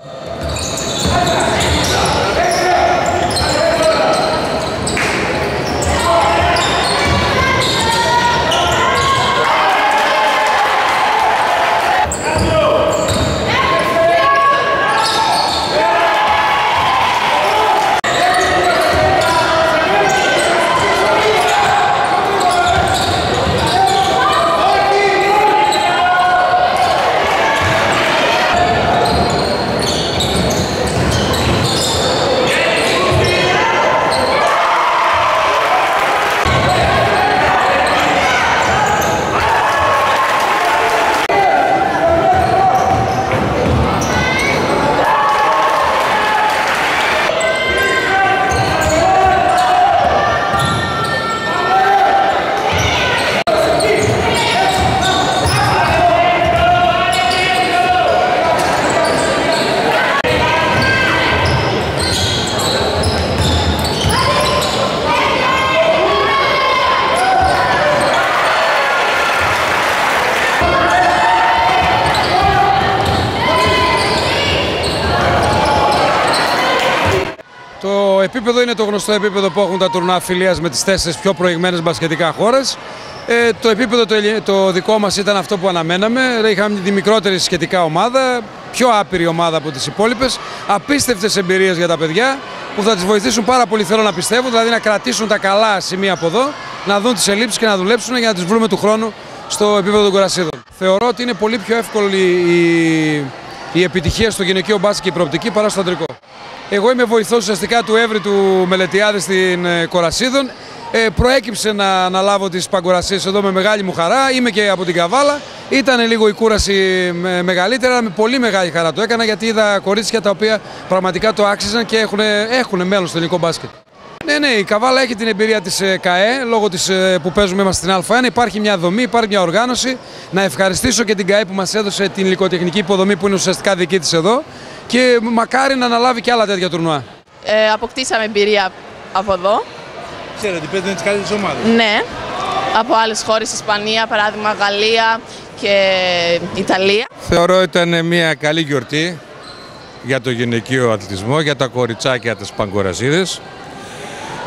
Uh... Το επίπεδο είναι το γνωστό επίπεδο που έχουν τα τουρνά αφιλίας με τις τέσσερις πιο προηγμένες μπασκετικά χώρες. Ε, το επίπεδο το, ελλη- το δικό μας ήταν αυτό που αναμέναμε. Είχαμε τη μικρότερη σχετικά ομάδα, πιο άπειρη ομάδα από τις υπόλοιπες. Απίστευτες εμπειρίες για τα παιδιά που θα τις βοηθήσουν πάρα πολύ θέλω να πιστεύω, δηλαδή να κρατήσουν τα καλά σημεία από εδώ, να δουν τις ελλείψεις και να δουλέψουν για να τις βρούμε του χρόνου στο επίπεδο των κορασίδων. Θεωρώ ότι είναι πολύ πιο εύκολη η, η επιτυχία στο γυναικείο μπάσκετ και η προοπτική παρά στο αντρικό. Εγώ είμαι βοηθός ουσιαστικά του Εύρη του Μελετιάδη στην ε, Κορασίδων. Ε, προέκυψε να αναλάβω τις παγκορασίες εδώ με μεγάλη μου χαρά. Είμαι και από την Καβάλα. Ήταν λίγο η κούραση με- μεγαλύτερη, αλλά με πολύ μεγάλη χαρά το έκανα γιατί είδα κορίτσια τα οποία πραγματικά το άξιζαν και έχουν, έχουν μέλλον στο ελληνικό μπάσκετ. Ναι, ναι, η Καβάλα έχει την εμπειρία της ΚΑΕ λόγω της, ε, που παίζουμε είμαστε στην Α1. Υπάρχει μια δομή, υπάρχει μια οργάνωση. Να ευχαριστήσω και την ΚΑΕ που μας έδωσε την υλικοτεχνική υποδομή που είναι ουσιαστικά δική της εδώ. Και μακάρι να αναλάβει και άλλα τέτοια τουρνουά. Ε, αποκτήσαμε εμπειρία από εδώ. Ξέρετε, παίζουν τι καλύτερε ομάδε. Ναι. Από άλλες χώρες, Ισπανία, παράδειγμα Γαλλία και Ιταλία. Θεωρώ ότι ήταν μια καλή γιορτή για το γυναικείο αθλητισμό, για τα κοριτσάκια της Παγκορασίδες.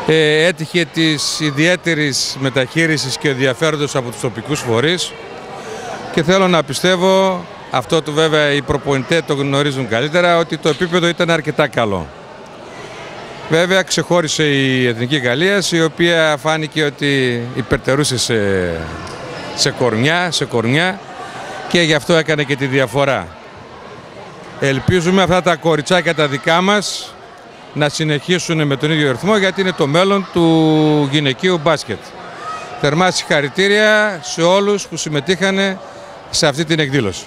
Ε, έτυχε της ιδιαίτερης μεταχείρισης και ενδιαφέροντος από τους τοπικούς φορείς και θέλω να πιστεύω, αυτό το βέβαια οι προπονητές το γνωρίζουν καλύτερα, ότι το επίπεδο ήταν αρκετά καλό. Βέβαια ξεχώρισε η Εθνική Γαλλίας, η οποία φάνηκε ότι υπερτερούσε σε, σε κορμιά, σε κορμιά και γι' αυτό έκανε και τη διαφορά. Ελπίζουμε αυτά τα κοριτσάκια τα δικά μας να συνεχίσουν με τον ίδιο ρυθμό γιατί είναι το μέλλον του γυναικείου μπάσκετ. Θερμά συγχαρητήρια σε όλους που συμμετείχαν σε αυτή την εκδήλωση.